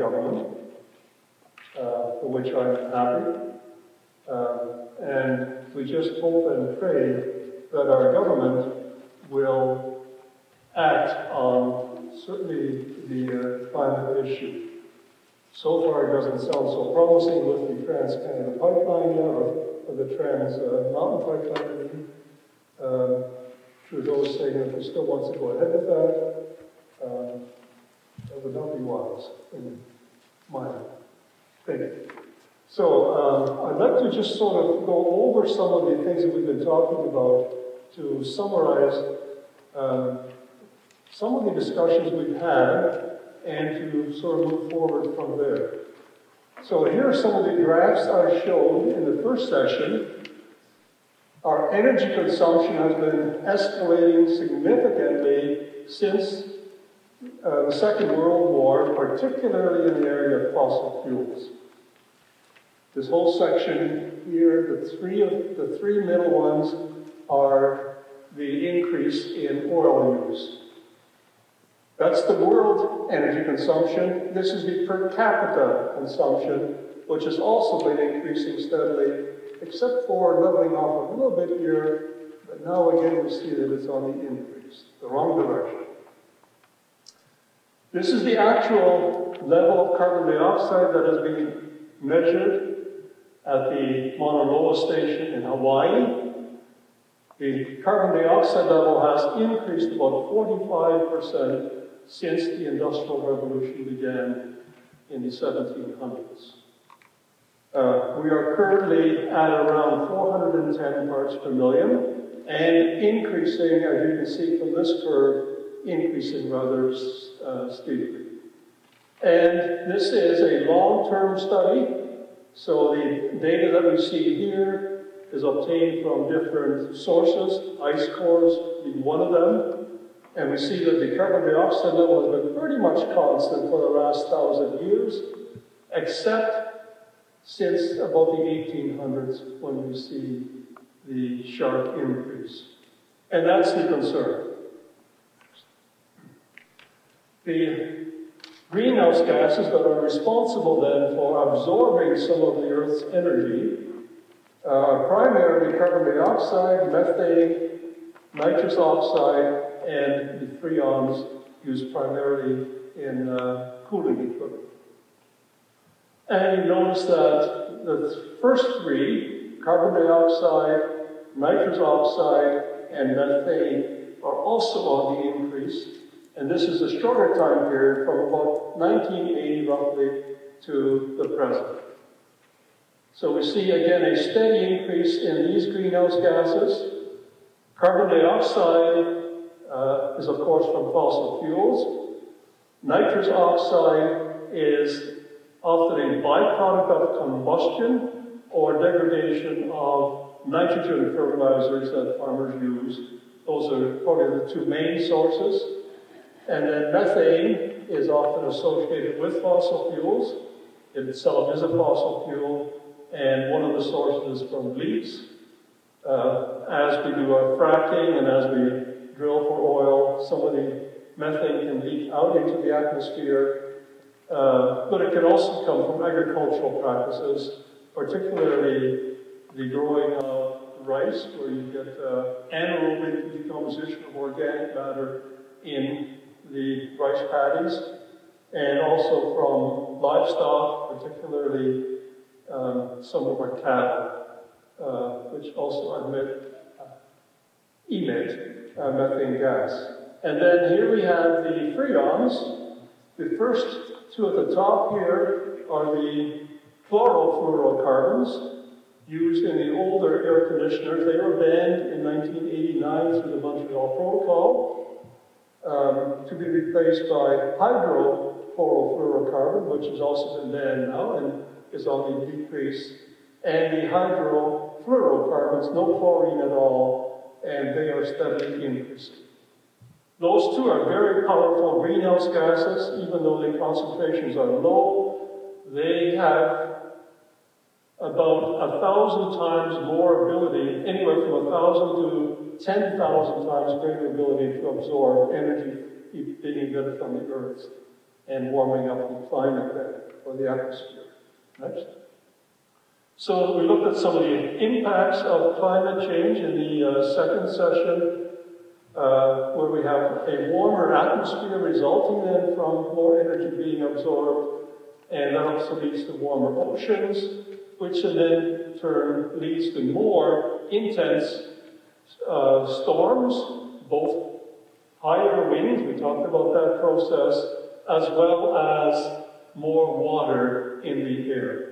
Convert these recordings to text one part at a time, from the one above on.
government, uh, for which I'm happy. Um, and we just hope and pray that our government will act on certainly the uh, climate issue. So far, it doesn't sound so promising with the Trans-Canada Pipeline uh, or, the Trans-Mountain Pipeline. Um, Trudeau's saying that he still wants to go ahead with that. Um, that would not be wise, my thinking. So um, I'd like to just sort of go over some of the things that we've been talking about to summarize um, some of the discussions we've had and to sort of move forward from there. So here are some of the graphs I showed in the first session. Our energy consumption has been escalating significantly since uh, the Second World War, particularly in the area of fossil fuels. This whole section here, the three of the three middle ones are the increase in oil use. That's the world energy consumption. This is the per capita consumption, which has also been increasing steadily, except for leveling off a little bit here. But now again, we see that it's on the increase, the wrong direction. This is the actual level of carbon dioxide that has been measured at the Mauna Loa station in Hawaii. The carbon dioxide level has increased about 45% since the Industrial Revolution began in the 1700s. Uh, we are currently at around 410 parts per million and increasing, as you can see from this curve, increasing rather uh, steeply. And this is a long-term study, so the data that we see here is obtained from different sources, ice cores being one of them, and we see that the carbon dioxide level has been pretty much constant for the last thousand years, except since about the 1800s when we see the sharp increase. And that's the concern. The greenhouse gases that are responsible then for absorbing some of the Earth's energy uh, are primarily carbon dioxide, methane, nitrous oxide, and the freons used primarily in uh, cooling equipment. And you notice that the first three, carbon dioxide, nitrous oxide, and methane, are also on the increase. And this is a shorter time period from about 1980 roughly to the present. So we see again a steady increase in these greenhouse gases. Carbon dioxide uh, is, of course, from fossil fuels. Nitrous oxide is often a byproduct of combustion or degradation of nitrogen fertilizers that farmers use. Those are probably the two main sources. And then methane is often associated with fossil fuels. It itself is a fossil fuel, and one of the sources from leaks. Uh, as we do our fracking and as we drill for oil, some of the methane can leak out into the atmosphere, uh, but it can also come from agricultural practices, particularly the growing of rice, where you get uh, anaerobic decomposition of organic matter in the rice paddies, and also from livestock, particularly um, some of our cattle, uh, which also emit, uh, emit uh, methane gas. And then here we have the freons. The first two at the top here are the chlorofluorocarbons used in the older air conditioners. They were banned in 1989 through the Montreal Protocol um, to be replaced by hydrochlorofluorocarbon, which has also been banned now and is on the decrease. And the hydrofluorocarbons, no chlorine at all, and they are steadily increasing. Those two are very powerful greenhouse gases, even though their concentrations are low. They have about a thousand times more ability, anywhere from a thousand to ten thousand times greater ability to absorb energy being emitted from the Earth and warming up the climate or the atmosphere. Next. So we looked at some of the impacts of climate change in the uh, second session, uh, where we have a warmer atmosphere resulting then from more energy being absorbed, and that also leads to warmer oceans, which in turn leads to more intense uh, storms, both higher winds, we talked about that process, as well as more water in the air.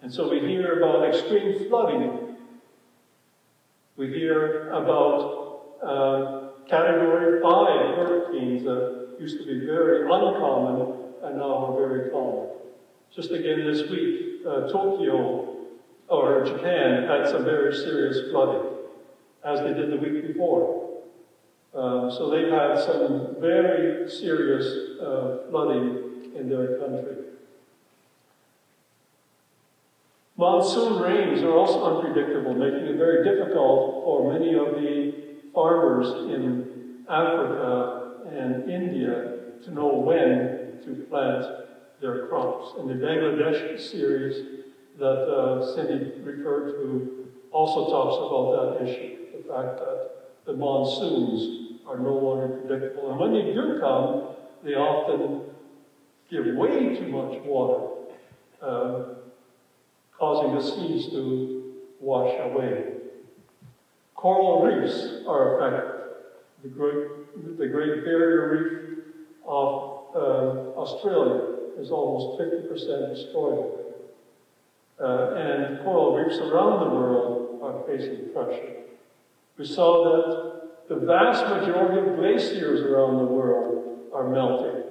And so we hear about extreme flooding. We hear about uh, category five hurricanes that used to be very uncommon and now are very common. Just again this week, uh, Tokyo or Japan had some very serious flooding, as they did the week before. Uh, so they've had some very serious uh, flooding in their country. Monsoon rains are also unpredictable, making it very difficult for many of the farmers in Africa and India to know when to plant their crops. And the Bangladesh series that uh, Cindy referred to also talks about that issue, the fact that the monsoons are no longer predictable. And when they do come, they often give way too much water. Uh, causing the seas to wash away. Coral reefs are affected. The Great, the great Barrier Reef of uh, Australia is almost 50% destroyed. Uh, and coral reefs around the world are facing pressure. We saw that the vast majority of glaciers around the world are melting.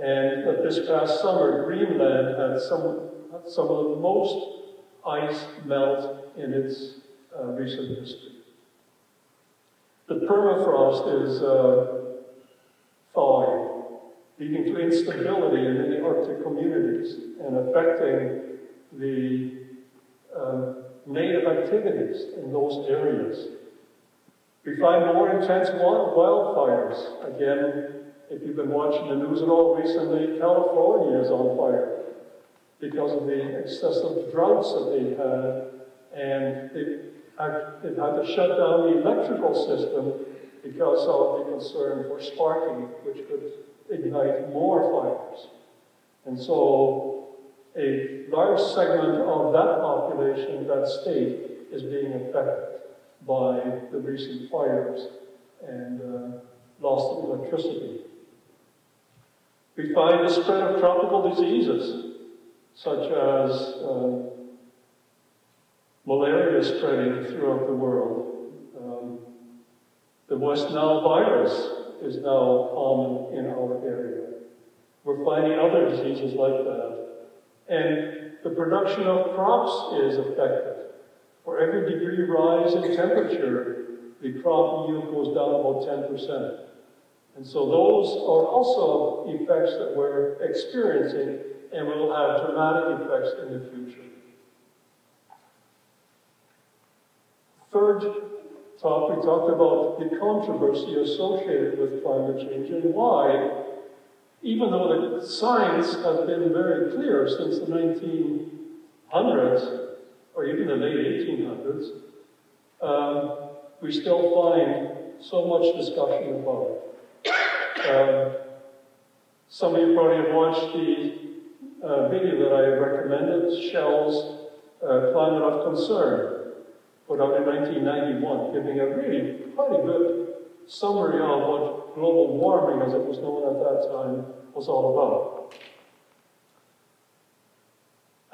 And that this past summer, Greenland had some some of the most ice melt in its uh, recent history. The permafrost is uh, thawing, leading to instability in many Arctic communities and affecting the uh, native activities in those areas. We find more intense wildfires. Again, if you've been watching the news at all recently, California is on fire because of the excessive droughts that they had, and had, had to shut down the electrical system because of the concern for sparking, which could ignite more fires. And so a large segment of that population, that state, is being affected by the recent fires and uh, loss of electricity. We find the spread of tropical diseases such as um, malaria spreading throughout the world. Um, the West Nile virus is now common in our area. We're finding other diseases like that. And the production of crops is affected. For every degree rise in temperature, the crop yield goes down about 10%. And so those are also effects that we're experiencing and will have dramatic effects in the future. Third talk, we talked about the controversy associated with climate change and why, even though the science has been very clear since the 1900s, or even the late 1800s, um, we still find so much discussion about it. Um, some of you probably have watched the uh, video that I recommended, Shell's uh, Climate of Concern, put out in 1991, giving a really a good summary of what global warming, as it was known at that time, was all about.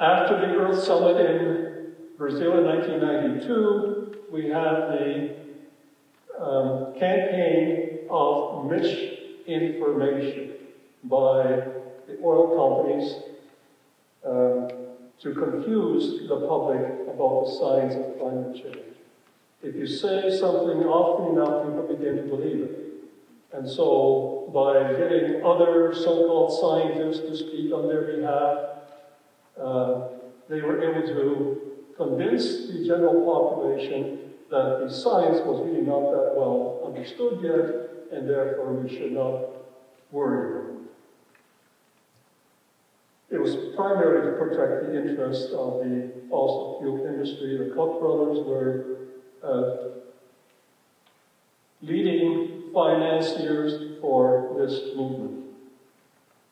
After the Earth Summit in Brazil in 1992, we had the um, campaign of misinformation by the oil companies um, to confuse the public about the science of climate change. If you say something often enough, people begin to believe it. And so, by getting other so called scientists to speak on their behalf, uh, they were able to convince the general population that the science was really not that well understood yet, and therefore we should not worry. Was primarily to protect the interests of the fossil fuel industry. The Koch brothers were uh, leading financiers for this movement.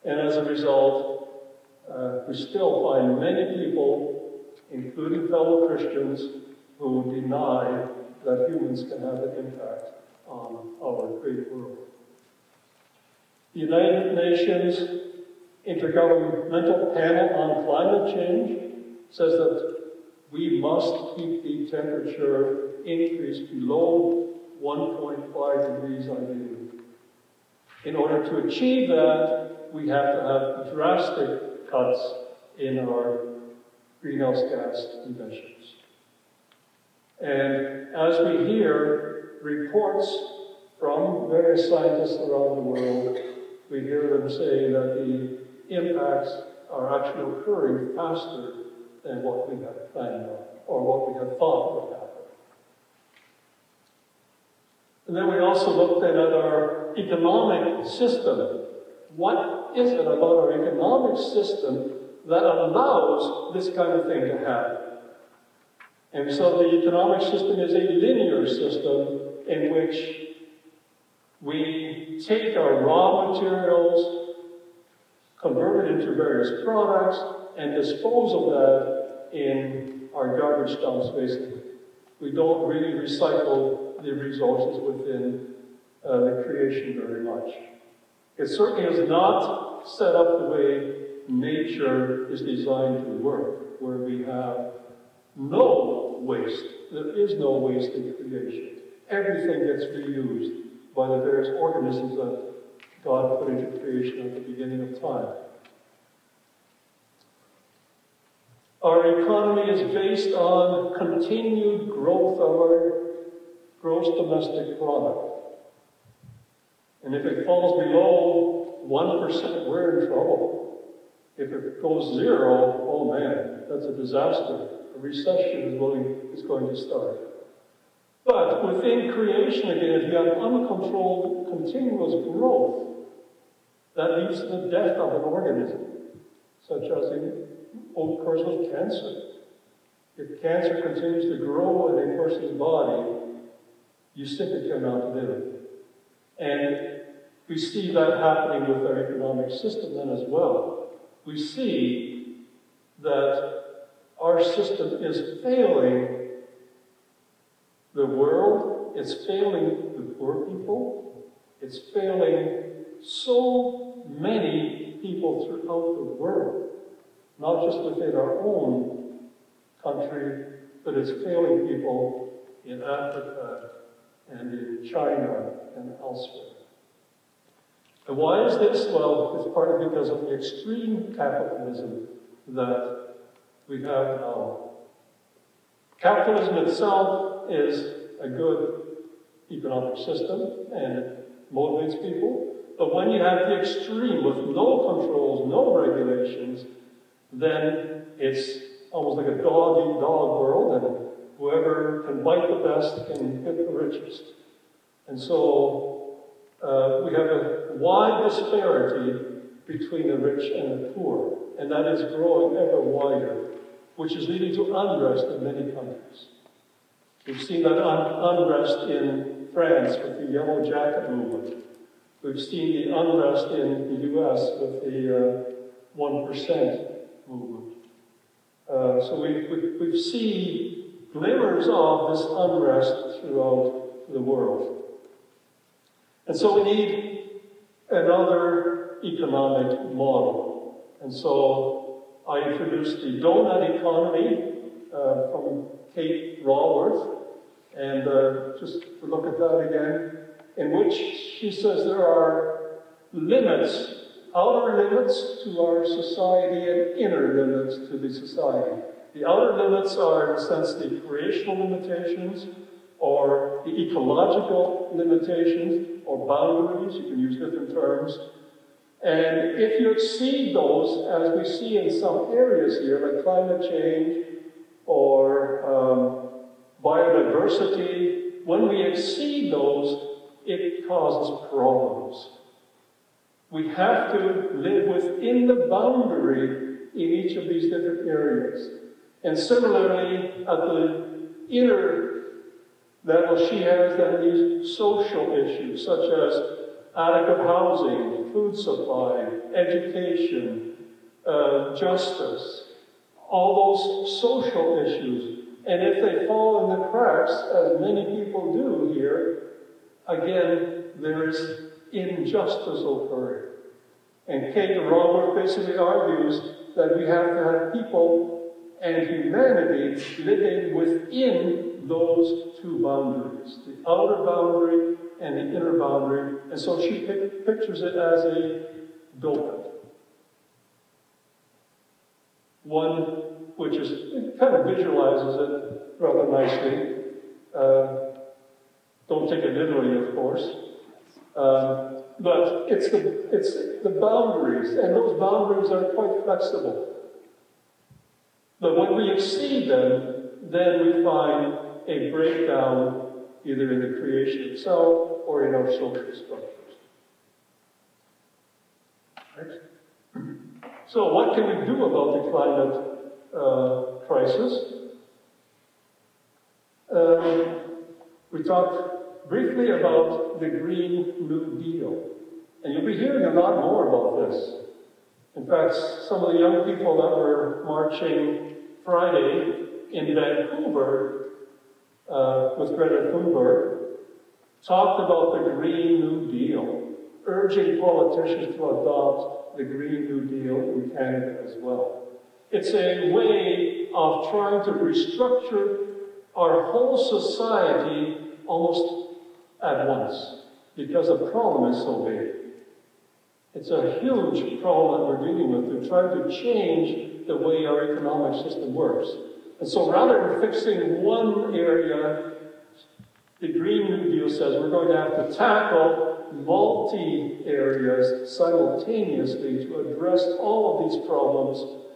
And as a result, uh, we still find many people, including fellow Christians, who deny that humans can have an impact on our great world. The United Nations Intergovernmental Panel on Climate Change says that we must keep the temperature increase below 1.5 degrees ideally. In order to achieve that, we have to have drastic cuts in our greenhouse gas emissions. And as we hear reports from various scientists around the world, we hear them say that the impacts are actually occurring faster than what we had planned on or what we had thought would happen. And then we also looked at our economic system. What is it about our economic system that allows this kind of thing to happen? And so the economic system is a linear system in which we take our raw materials, convert it into various products, and dispose of that in our garbage dumps, basically. We don't really recycle the resources within uh, the creation very much. It certainly is not set up the way nature is designed to work, where we have no waste. There is no waste in creation. Everything gets reused by the various organisms that God put into creation at the beginning of time. Our economy is based on continued growth of our gross domestic product. And if it falls below 1%, we're in trouble. If it goes zero, oh man, that's a disaster. A recession is, going, is going to start. But within creation, again, if you have uncontrolled, continuous growth, that leads to the death of an organism, such as in occurs with cancer. If cancer continues to grow in a person's body, you simply cannot live. And we see that happening with our economic system then as well. We see that our system is failing the world, it's failing the poor people, it's failing so many people throughout the world not just within our own country, but it's failing people in Africa and in China and elsewhere. And why is this? Well, it's partly because of the extreme capitalism that we have now. Capitalism itself is a good economic system and it motivates people. But when you have the extreme with no controls, no regulations, then it's almost like a dog eat dog world, and whoever can bite the best can get the richest. And so uh, we have a wide disparity between the rich and the poor, and that is growing ever wider, which is leading to unrest in many countries. We've seen that un- unrest in France with the Yellow Jacket movement. We've seen the unrest in the US with the uh, 1% movement. Uh, so we, we, we see glimmers of this unrest throughout the world. And so we need another economic model. And so I introduced the donut economy uh, from Kate Raworth. And uh, just look at that again, in which she says there are limits outer limits to our society and inner limits to the society. The outer limits are, in a sense, the creational limitations or the ecological limitations or boundaries, you can use different terms. And if you exceed those, as we see in some areas here, like climate change or um, biodiversity, when we exceed those, it causes problems. We have to live within the boundary in each of these different areas. And similarly, at the inner level, she has then these social issues, such as adequate housing, food supply, education, uh, justice, all those social issues. And if they fall in the cracks, as many people do here, again, there is injustice occurring. And Kate Raworth basically argues that we have to have people and humanity living within those two boundaries the outer boundary and the inner boundary. And so she pictures it as a dolphin. One which is, kind of visualizes it rather nicely. Uh, don't take it literally, of course. Um, but it's the, it's the boundaries, and those boundaries are quite flexible. But when we exceed them, then we find a breakdown either in the creation itself or in our social structures. Right? So, what can we do about the climate uh, crisis? Um, we talked briefly about the Green New Deal. And you'll be hearing a lot more about this. In fact, some of the young people that were marching Friday in Vancouver uh, with Greta Thunberg talked about the Green New Deal, urging politicians to adopt the Green New Deal in Canada as well. It's a way of trying to restructure our whole society almost at once because the problem is so big. It's a huge problem that we're dealing with. We're trying to change the way our economic system works. And so rather than fixing one area, the Green New Deal says we're going to have to tackle multi areas simultaneously to address all of these problems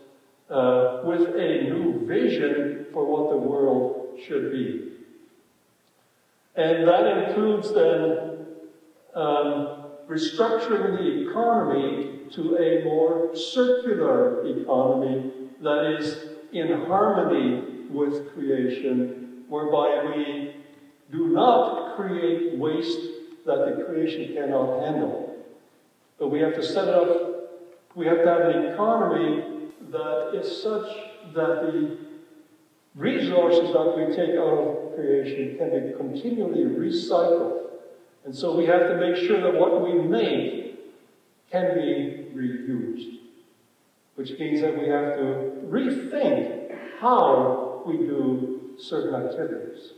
uh, with a new vision for what the world should be. And that includes then um, restructuring the economy to a more circular economy that is in harmony with creation, whereby we do not create waste that the creation cannot handle. But we have to set up, we have to have an economy that is such that the resources that we take out of creation can be continually recycled. And so we have to make sure that what we make can be reused. Which means that we have to rethink how we do certain activities.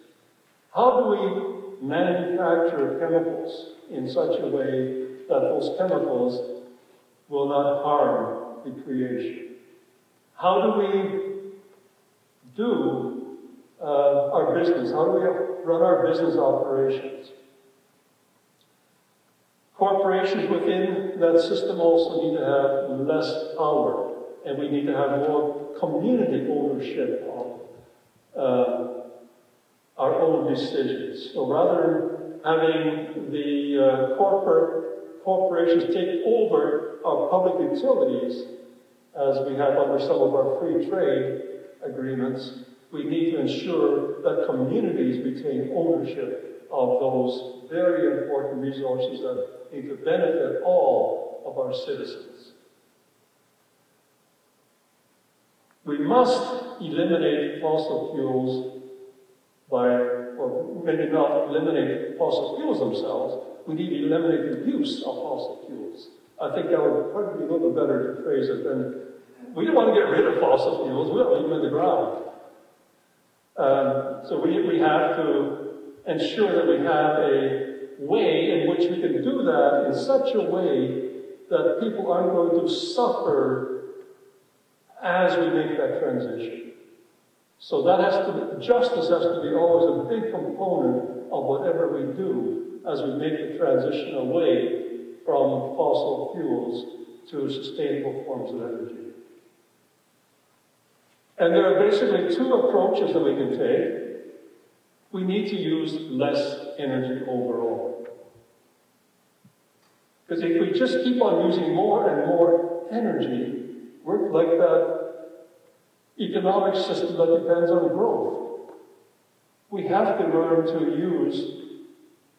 How do we manufacture chemicals in such a way that those chemicals will not harm the creation? How do we do uh, business? How do we run our business operations? Corporations within that system also need to have less power, and we need to have more community ownership of uh, our own decisions. So rather than having the uh, corporate corporations take over our public utilities, as we have under some of our free trade agreements, we need to ensure that communities retain ownership of those very important resources that need to benefit all of our citizens. We must eliminate fossil fuels by, or maybe not eliminate fossil fuels themselves, we need to eliminate the use of fossil fuels. I think that would probably be a little better to phrase it than we don't want to get rid of fossil fuels, we don't leave them in the ground. Um, so we, we have to ensure that we have a way in which we can do that in such a way that people aren't going to suffer as we make that transition. So that has to justice has to be always a big component of whatever we do as we make the transition away from fossil fuels to sustainable forms of energy. And there are basically two approaches that we can take. We need to use less energy overall. Because if we just keep on using more and more energy, we're like that economic system that depends on growth. We have to learn to use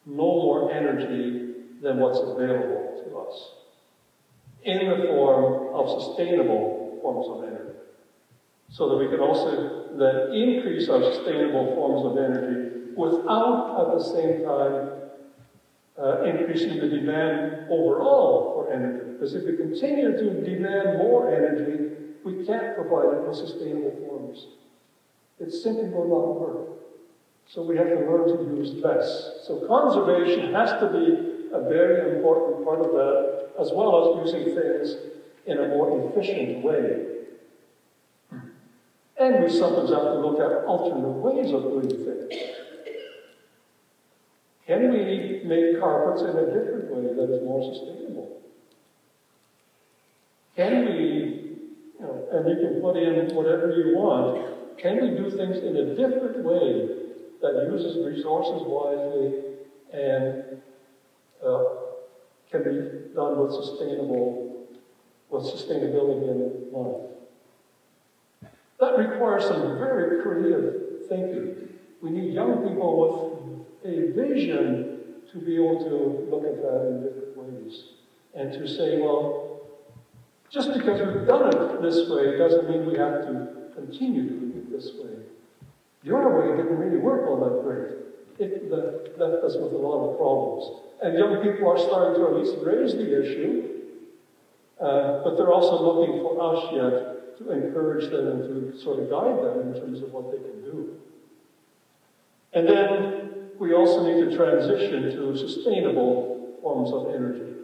no more energy than what's available to us in the form of sustainable forms of energy. So that we can also then increase our sustainable forms of energy without at the same time uh, increasing the demand overall for energy. Because if we continue to demand more energy, we can't provide it in sustainable forms. It simply will not work. So we have to learn to use less. So conservation has to be a very important part of that, as well as using things in a more efficient way. And we sometimes have to look at alternate ways of doing things. Can we make carpets in a different way that is more sustainable? Can we, you know, and you can put in whatever you want, can we do things in a different way that uses resources wisely and uh, can be done with sustainable, with sustainability in mind? That requires some very creative thinking. We need young people with a vision to be able to look at that in different ways and to say, well, just because we've done it this way doesn't mean we have to continue doing it this way. Your way didn't really work all that great. It left us with a lot of problems. And young people are starting to at least raise the issue, uh, but they're also looking for us yet to encourage them and to sort of guide them in terms of what they can do. And then we also need to transition to sustainable forms of energy.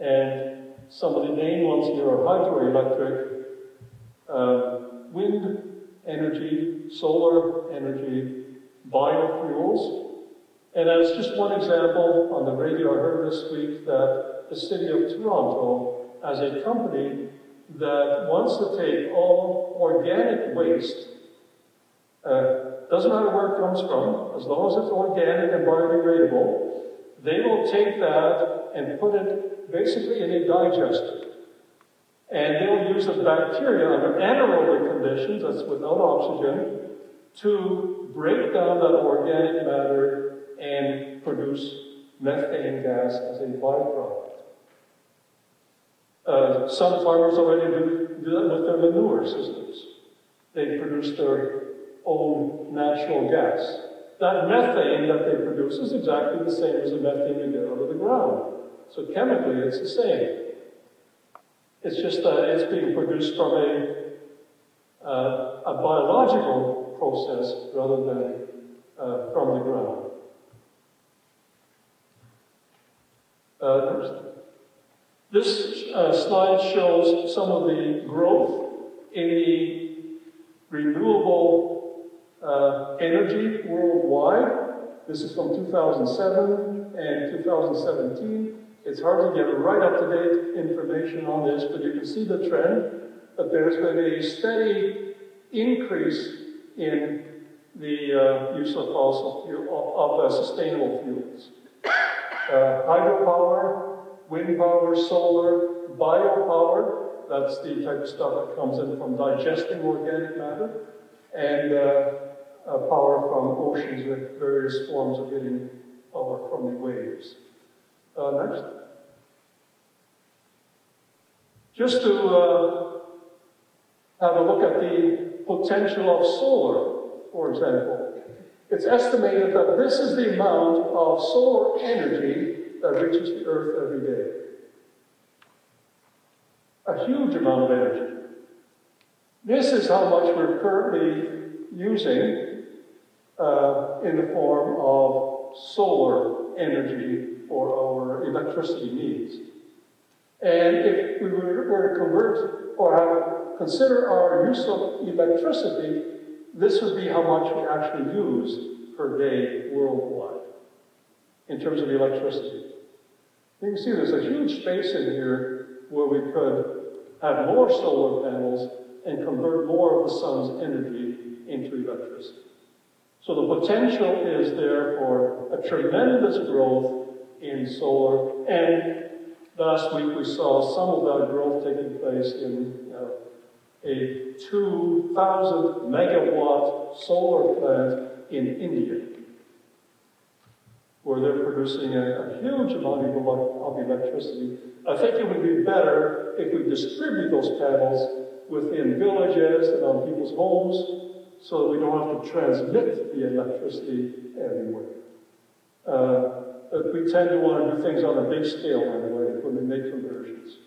And some of the main ones here are hydroelectric, uh, wind energy, solar energy, biofuels. And as just one example, on the radio I heard this week that the city of Toronto, as a company that wants to take all organic waste uh, doesn't matter where it comes from, as long as it's organic and biodegradable, they will take that and put it basically in a digester. And they'll use the bacteria under anaerobic conditions, that's without oxygen, to break down that organic matter and produce methane gas as a byproduct. Uh, some farmers already do, do that with their manure systems. They produce their own natural gas. That methane that they produce is exactly the same as the methane you get out of the ground. So chemically, it's the same. It's just that it's being produced from a, uh, a biological process rather than uh, from the ground. Uh, this uh, slide shows some of the growth in the renewable uh, energy worldwide. This is from 2007 and 2017. It's hard to get right up to date information on this, but you can see the trend that there's been a steady increase in the uh, use of fossil fuel, of, of uh, sustainable fuels. Uh, hydropower, wind power, solar, biopower, that's the type of stuff that comes in from digesting organic matter, and uh, uh, power from oceans with various forms of getting power from the waves. Uh, next. Just to uh, have a look at the potential of solar, for example. It's estimated that this is the amount of solar energy that reaches the Earth every day. A huge amount of energy. This is how much we're currently using uh, in the form of solar energy for our electricity needs. And if we were to convert or consider our use of electricity, this would be how much we actually use per day worldwide in terms of electricity. You can see there's a huge space in here where we could have more solar panels and convert more of the sun's energy into electricity. So the potential is there for a tremendous growth in solar. And last week we saw some of that growth taking place in uh, a 2,000 megawatt solar plant in India, where they're producing a, a huge amount of, of electricity. I think it would be better if we distribute those panels within villages and on people's homes so that we don't have to transmit the electricity everywhere. Uh, but we tend to want to do things on a big scale anyway when we make conversions.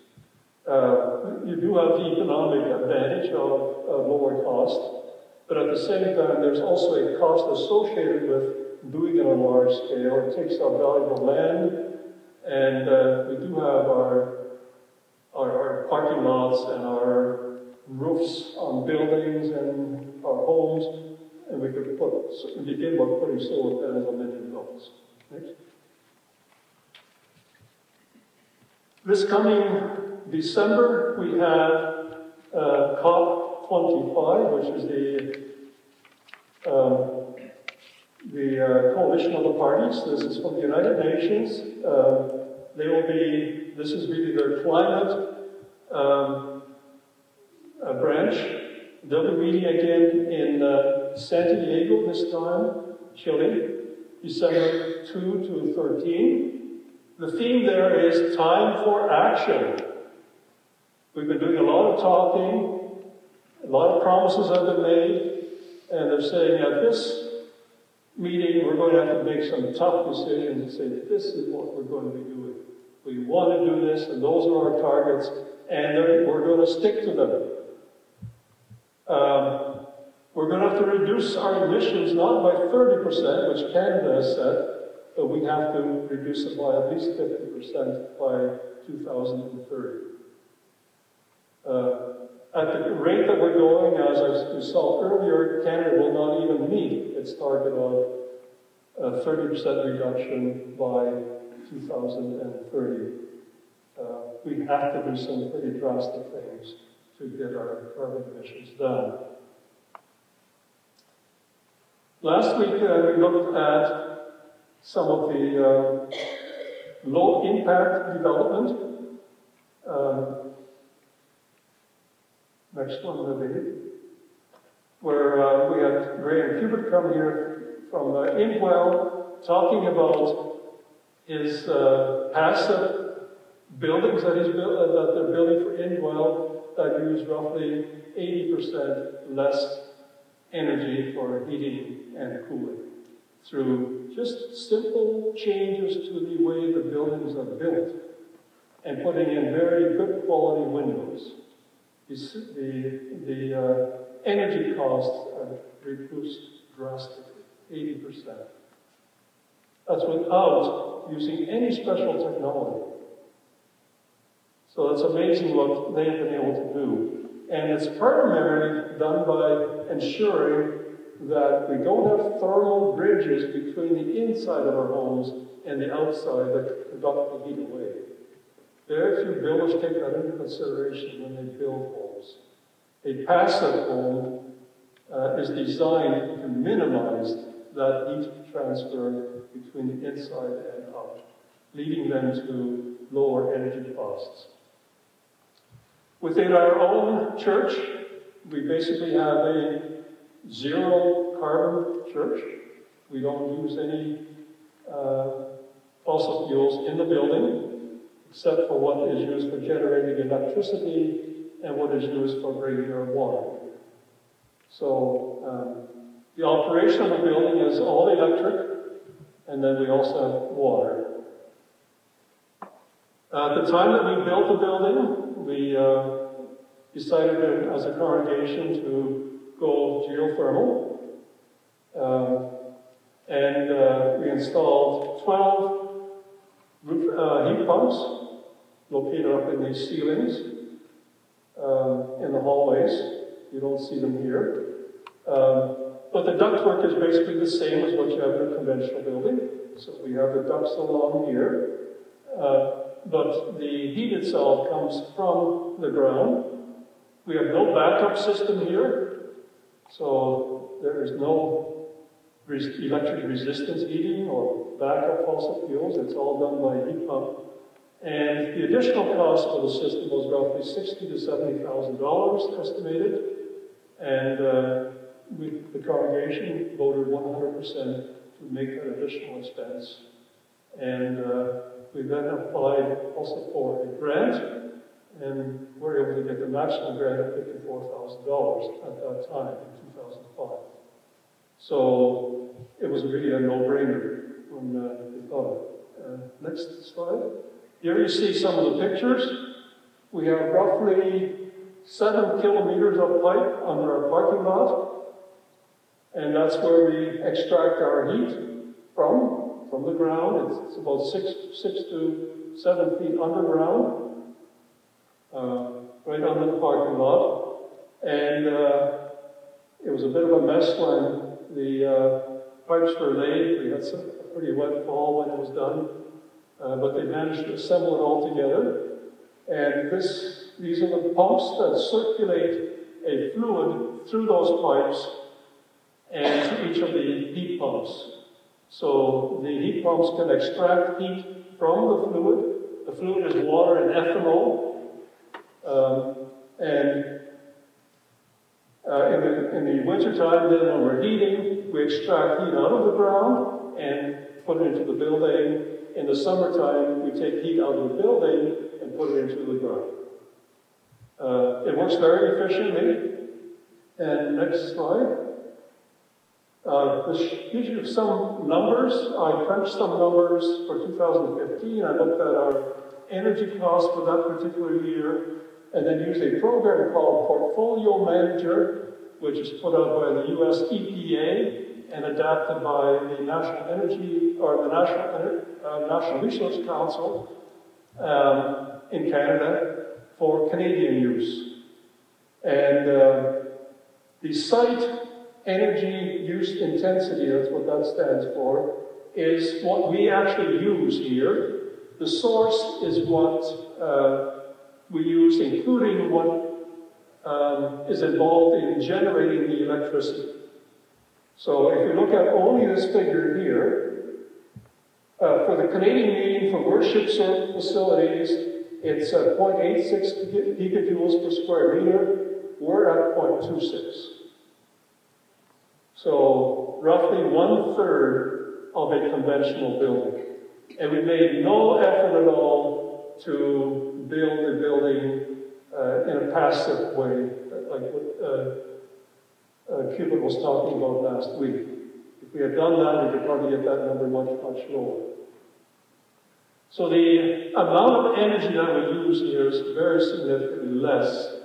Uh, you do have the economic advantage of, of lower cost, but at the same time, there's also a cost associated with doing it on a large scale. It takes up valuable land, and uh, we do have our, our, our parking lots and our roofs on buildings and our homes, and we could put, we begin by putting solar panels on many buildings. Next. This coming December, we have uh, COP25, which is the um, the uh, coalition of the parties. This is from the United Nations. Uh, they will be. This is really their climate um, branch. They'll be meeting again in uh, Santiago this time, Chile, December 2 to 13. The theme there is time for action. We've been doing a lot of talking, a lot of promises have been made, and they're saying at this meeting we're going to have to make some tough decisions and say this is what we're going to be doing. We want to do this, and those are our targets, and we're going to stick to them. Um, we're going to have to reduce our emissions not by 30%, which Canada has set, but we have to reduce it by at least 50% by 2030. Uh, at the rate that we're going, as I saw earlier, Canada will not even meet its target of a 30% reduction by 2030. Uh, we have to do some pretty drastic things to get our carbon emissions down. Last week uh, we looked at some of the uh, low impact development. Um, next one, maybe. Where uh, we had Graham Hubert come here from uh, Indwell talking about his uh, passive buildings that, he's built, uh, that they're building for Indwell that use roughly 80% less energy for heating and cooling through just simple changes to the way the buildings are built and putting in very good quality windows. The, the uh, energy costs are reduced drastically, 80%. That's without using any special technology. So it's amazing what they've been able to do. And it's primarily done by ensuring that we don't have thermal bridges between the inside of our homes and the outside that conduct the heat away. Very few builders take that into consideration when they build homes. A passive home uh, is designed to minimize that heat transfer between the inside and out, leading them to lower energy costs. Within our own church, we basically have a zero carbon church. We don't use any uh, fossil fuels in the building, except for what is used for generating electricity and what is used for our water. So um, the operation of the building is all electric, and then we also have water. At the time that we built the building, we uh, decided as a congregation to go geothermal. Uh, and uh, we installed 12 roof, uh, heat pumps located up in these ceilings uh, in the hallways. You don't see them here. Um, but the ductwork is basically the same as what you have in a conventional building. So we have the ducts along here. Uh, but the heat itself comes from the ground. We have no backup system here, so there is no res- electric resistance heating or backup fossil fuels. It's all done by heat pump. And the additional cost for the system was roughly sixty to seventy thousand dollars estimated. And uh, we, the congregation voted one hundred percent to make that additional expense. And uh, we then applied also for a grant, and we were able to get the maximum grant of fifty-four thousand dollars at that time in two thousand five. So it was really a no-brainer when uh, we thought. Uh, next slide. Here you see some of the pictures. We have roughly seven kilometers of pipe under our parking lot, and that's where we extract our heat from, from the ground. It's, it's about six, six to seven feet underground, uh, right under the parking lot. And uh, it was a bit of a mess when the uh, pipes were laid. We had some, a pretty wet fall when it was done, uh, but they managed to assemble it all together. And this, these are the pumps that circulate a fluid through those pipes and to each of the heat pumps. So the heat pumps can extract heat from the fluid. The fluid is water and ethanol. Um, and uh, in, the, in the wintertime, then when we're heating, we extract heat out of the ground and put it into the building. In the summertime, we take heat out of the building and put it into the ground. Uh, it works very efficiently. And next slide. Uh, this gives you some numbers. I crunched some numbers for 2015. I looked at our energy costs for that particular year and then used a program called Portfolio Manager, which is put out by the US EPA and adapted by the National Energy or the National, uh, National Resource Council um, in Canada for Canadian use. And uh, the site energy use intensity, that's what that stands for, is what we actually use here. The source is what uh, we use, including what um, is involved in generating the electricity. So if you look at only this figure here, uh, for the Canadian mean for worship facilities, it's uh, 0.86 gigajoules per square meter. We're at 0.26. So roughly one third of a conventional building. And we made no effort at all to build a building uh, in a passive way, like uh, uh, was talking about last week. If we had done that, we could probably get that number much, much lower. So the amount of energy that we use here is very significantly less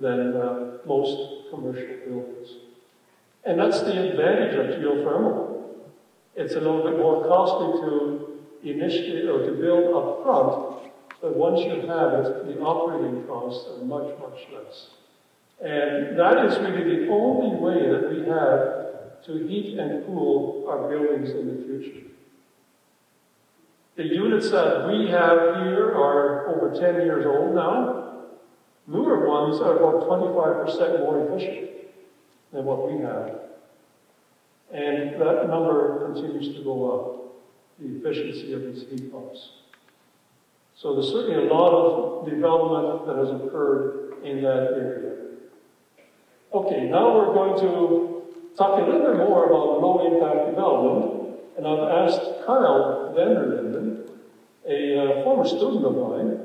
than uh, most commercial buildings. And that's the advantage of geothermal. It's a little bit more costly to initiate or to build up front, but once you have it, the operating costs are much, much less. And that is really the only way that we have to heat and cool our buildings in the future. The units that we have here are over 10 years old now. Newer ones are about 25% more efficient than what we have. And that number continues to go up, the efficiency of these heat pumps. So there's certainly a lot of development that has occurred in that area. Okay, now we're going to talk a little bit more about low impact development. And I've asked Kyle Vander Linden, a uh, former student of mine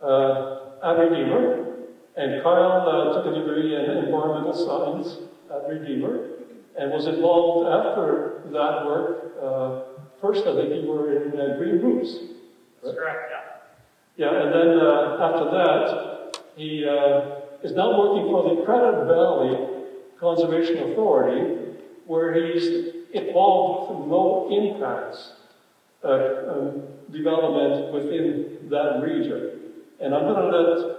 uh, at Redeemer, and Kyle uh, took a degree in environmental science at Redeemer and was involved after that work. Uh, first, I think you were in uh, Green Roofs. That's correct, yeah. Yeah, and then uh, after that, he uh, is now working for the Credit Valley Conservation Authority, where he's involved with low impacts uh, um, development within that region. And I'm going to let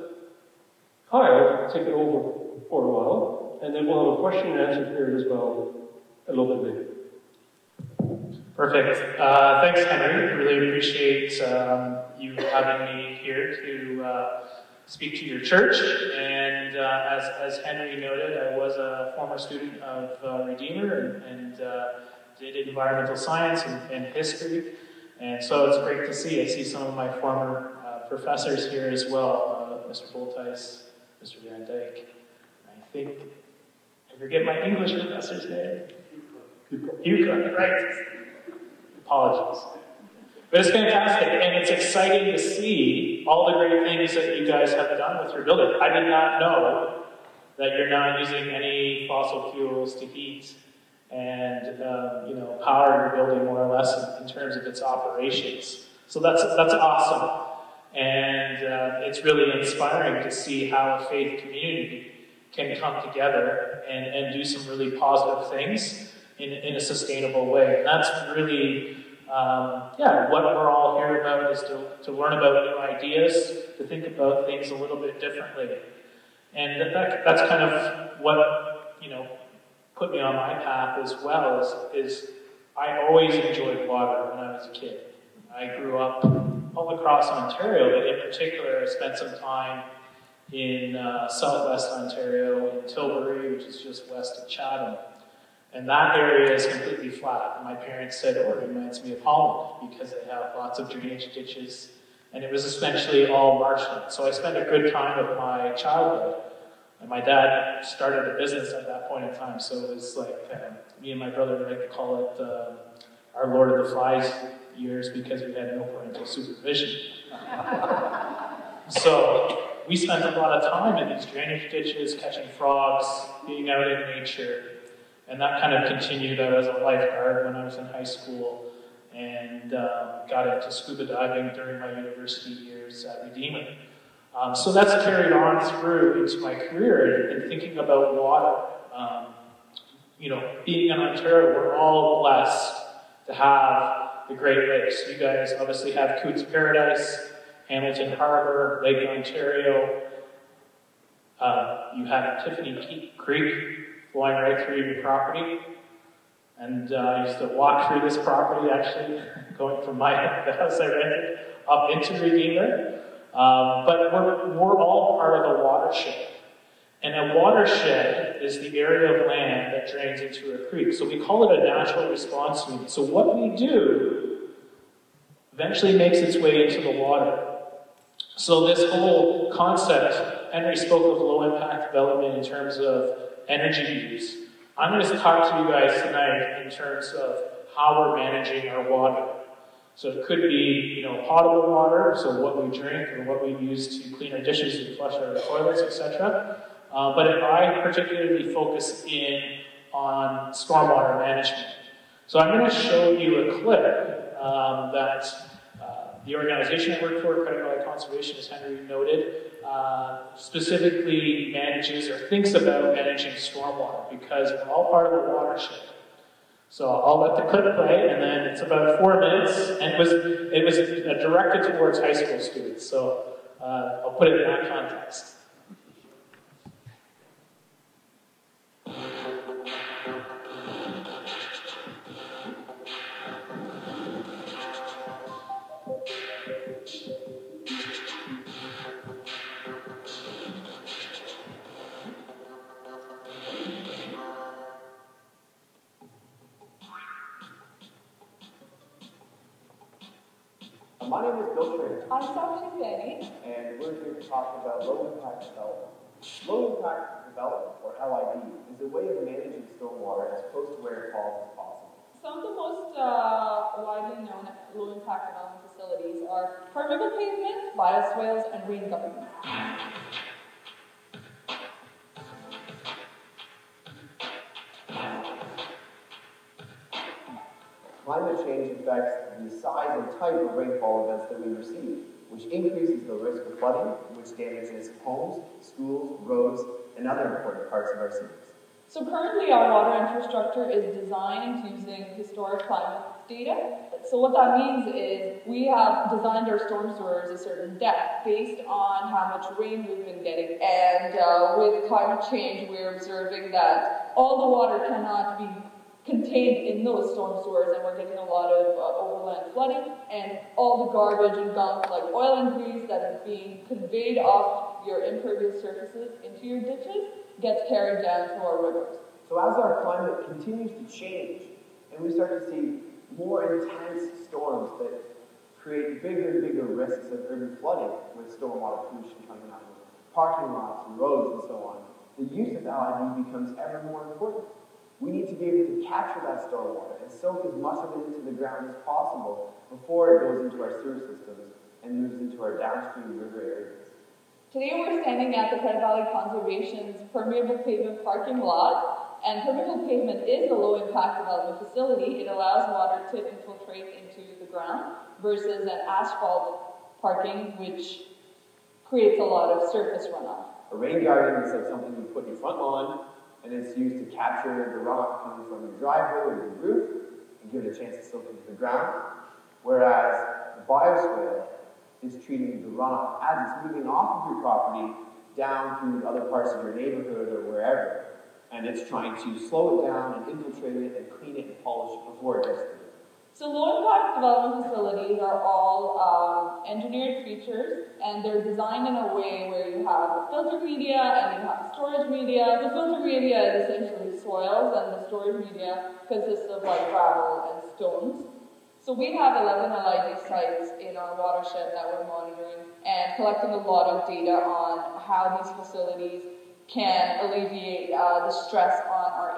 Kyle take it over for a while, and then we'll have a question and answer period as well a little bit later. Perfect. Uh, thanks, Henry. Really appreciate um, you having me here to uh, speak to your church. And uh, as, as Henry noted, I was a former student of uh, Redeemer and, and uh, did environmental science and, and, history. And so it's great to see. I see some of my former uh, professors here as well, uh, Mr. Boltice, Mr. Van Dyke. I think, I forget my English professor's name. Hugo, right. Apologies. But it's fantastic, and it's exciting to see all the great things that you guys have done with your building. I did not know that you're not using any fossil fuels to heat and um, you know power your building more or less in, in, terms of its operations. So that's that's awesome, and uh, it's really inspiring to see how a faith community can come together and, and do some really positive things in, in a sustainable way. And that's really, um, yeah, what we're all here about is to, to learn about new ideas, to think about things a little bit differently. And that, that's kind of what, you know, put me on my path as well is, is I always enjoyed water when I was a kid. I grew up all across Ontario, but in particular, I spent some time in uh, southwest Ontario, in Tilbury, which is just west of Chatham. And that area is completely flat. And My parents said, oh, it reminds me of Holland because they have lots of drainage ditches. And it was essentially all marshland. So I spent a good time of my childhood. And my dad started a business at that point in time. So it was like, uh, me and my brother like to call it uh, our Lord of the Flies years because we had no parental supervision. so we spent a lot of time in these drainage ditches, catching frogs, being out in nature. And that kind of continued. I was a lifeguard when I was in high school and um, got into scuba diving during my university years at Redeemer. Um, so that's carried on through into my career and, thinking about water. Um, you know, being in Ontario, we're all blessed to have the Great Lakes. You guys obviously have Cootes Paradise, Hamilton Harbor, Lake Ontario. Uh, you have Tiffany Creek, flowing right through your property. And uh, I used to walk through this property, actually, going from my house I rented up into Redeemer. Um, but we're, we're all part of a watershed. And a watershed is the area of land that drains into a creek. So we call it a natural response unit. So what we do eventually makes its way into the water. So this whole concept, Henry spoke of low impact development in terms of energy use. I'm going to talk to you guys tonight in terms of how we're managing our water. So it could be, you know, potable water, so what we drink and what we use to clean our dishes and flush our toilets, etc. Uh, but I particularly focus in on stormwater management. So I'm going to show you a clip um, that the organization I work for, Credit Valley Conservation, as Henry noted, uh, specifically manages or thinks about managing stormwater because we're all part of a watershed. So I'll let the clip play, and then it's about four minutes, and it was it was directed towards high school students. So uh, I'll put it in that context. About low impact development. Low impact development, or LID, is a way of managing stormwater as close to where it falls as possible. Some of the most uh, widely known low impact development facilities are permeable pavement, bioswales, and rain gardens. Climate change affects the size and type of rainfall events that we receive, which increases the risk of flooding, which damages homes, schools, roads, and other important parts of our cities. So currently our water infrastructure is designed using historic climate data. So what that means is we have designed our storm sewers a certain depth based on how much rain we've been getting. And uh, with climate change, we're observing that all the water cannot be contained in those storm sewers, and we're getting a lot of uh, overland flooding, and all the garbage and gunk, like oil and grease, that is being conveyed off your impervious surfaces into your ditches, gets carried down to our rivers. So as our climate continues to change, and we start to see more intense storms that create bigger and bigger risks of urban flooding with stormwater pollution coming out of parking lots and roads and so on, the use of LID becomes ever more important. We need to be able to capture that stormwater and soak as much of it into the ground as possible before it goes into our sewer systems and moves into our downstream river areas. Today we're standing at the Credit Valley Conservation's permeable pavement parking lot, and permeable pavement is a low impact development facility. It allows water to infiltrate into the ground versus an asphalt parking, which creates a lot of surface runoff. A rain garden is like something you put in your front lawn, and it's used to capture the runoff coming from your driveway or your roof and give it a chance to soak into the ground. Whereas the bioswale is treating the runoff as it's moving off of your property down through other parts of your neighborhood or wherever. And it's trying to slow it down and infiltrate it and clean it and polish it before it gets to. So low impact development facilities are all um, engineered features and they're designed in a way where you have filter media and you have storage media. The filter media is essentially soils and the storage media consists of like gravel and stones. So we have 11 LID sites in our watershed that we're monitoring and collecting a lot of data on how these facilities can alleviate uh, the stress on our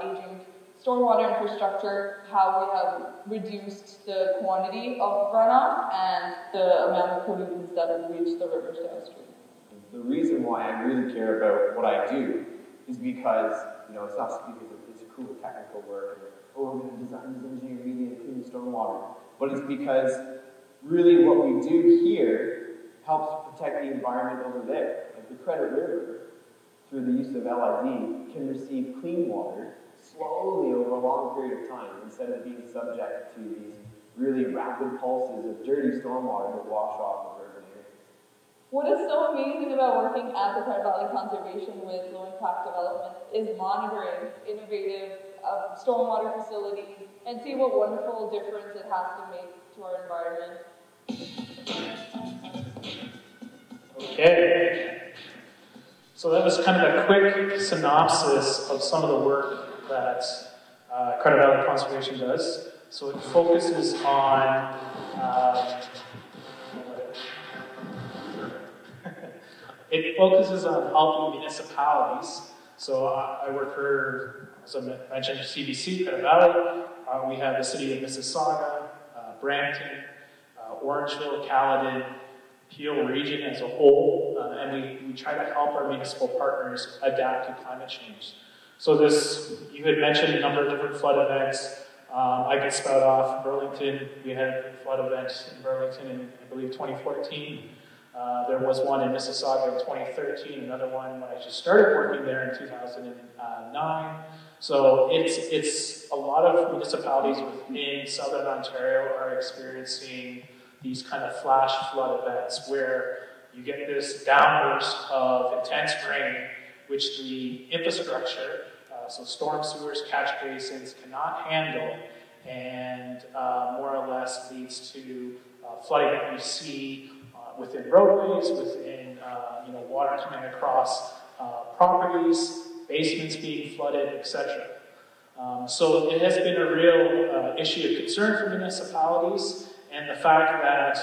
stormwater infrastructure, how we have reduced the quantity of runoff and the amount of pollutants that have reached the rivers downstream. The reason why I really care about what I do is because, you know, it's not because it's cool technical work, or, oh, we're going to design this engineering media and clean stormwater, but it's because really what we do here helps protect the environment over there. Like the Credit River, through the use of LID, can receive clean water slowly over a long period of time instead of being subject to these really rapid pulses of dirty stormwater that wash off of urban areas. What is so amazing about working at the Credit Valley Conservation with low impact development is monitoring innovative uh, stormwater facilities and see what wonderful difference it has to make to our environment. Okay. So that was kind of a quick synopsis of some of the work that uh, Credit Valley Conservation does. So it focuses on uh, it focuses on helping municipalities. So I, I work for, as I mentioned, CVC, Credit Valley. Uh, we have the city of Mississauga, uh, Brampton, uh, Orangeville, Caledon, Peel region as a whole, uh, and we, we try to help our municipal partners adapt to climate change. So this, you had mentioned a number of different flood events. Um, I could spout off Burlington. We had a flood event in Burlington in, I believe, 2014. Uh, there was one in Mississauga in 2013, another one when I just started working there in 2009. So it's, it's a lot of municipalities within southern Ontario are experiencing these kind of flash flood events where you get this downburst of intense rain, which the infrastructure, uh, so storm sewers, catch basins, cannot handle, and uh, more or less leads to uh, flooding that we see uh, within roadways, within uh, you know water coming across properties, basements being flooded, etc. Um, so it has been a real issue of concern for municipalities and the fact that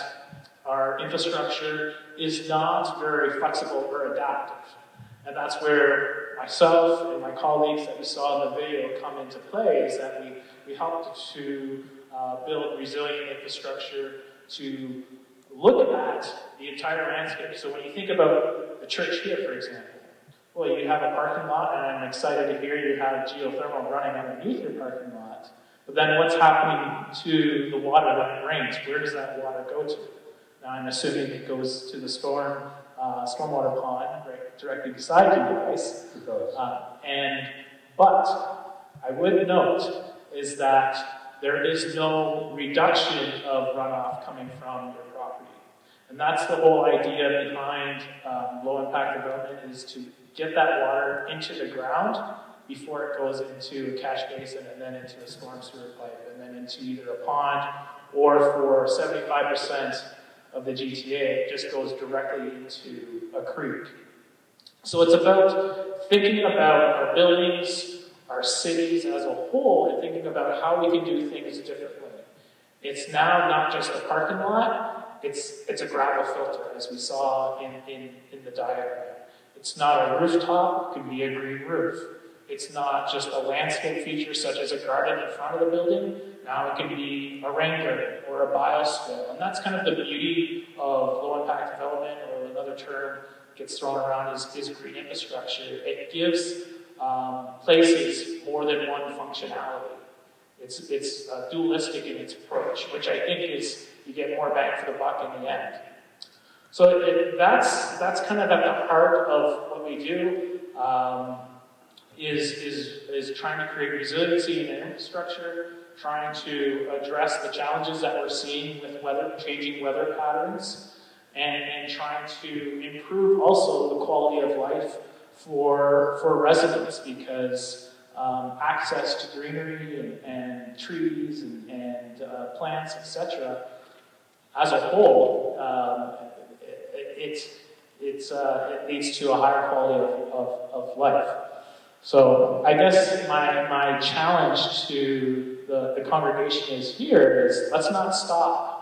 our infrastructure is not very flexible or adaptive. And that's where myself and my colleagues that we saw in the video come into play is that we, we helped to uh, build resilient infrastructure to look at the entire landscape. So when you think about the church here, for example, well, you have a parking lot, and I'm excited to hear you have geothermal running underneath your parking lot. But then what's happening to the water when it rains? Where does that water go to? Now I'm assuming it goes to the storm, uh, stormwater pond directly beside you guys. Uh, and but I would note is that there is no reduction of runoff coming from your property. And that's the whole idea behind um, low impact development is to get that water into the ground before it goes into a catch basin and then into a storm sewer pipe and then into either a pond or for 75% of the GTA, it just goes directly into a creek. So it's about thinking about our buildings, our cities as a whole, and thinking about how we can do things differently. It's now not just a parking lot, it's, it's a gravel filter, as we saw in, in, in the diagram. It's not a rooftop, it could be a green roof. It's not just a landscape feature such as a garden in front of the building. Now it can be a rain garden or a bioswale. And that's kind of the beauty of low impact development, or another term gets thrown around is, is green infrastructure. It gives um, places more than one functionality. It's, it's uh, dualistic in its approach, which I think is you get more bang for the buck in the end. So it, that's, that's kind of at the heart of what we do, um, is, is, is trying to create resiliency in infrastructure, trying to address the challenges that we're seeing with weather, changing weather patterns, and, and trying to improve also the quality of life for, for residents because um, access to greenery and, and trees and, and uh, plants, etc., as a whole, um, it, it's, it's, uh, it leads to a higher quality of, of, of life. So I guess my, my challenge to the, the congregation is here is let's not stop